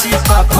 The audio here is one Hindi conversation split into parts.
party popper.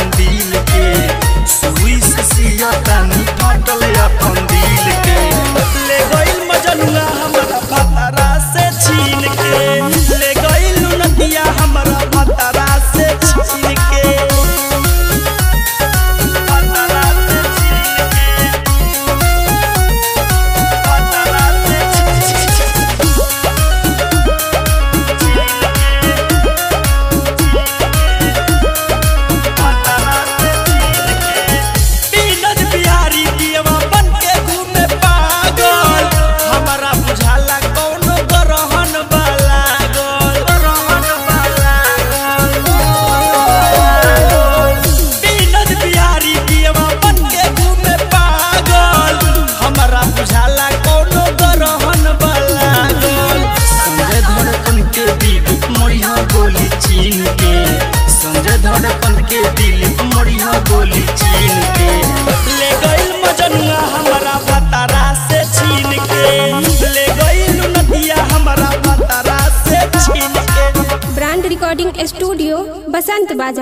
स्टूडियो बसंत बाज़ार।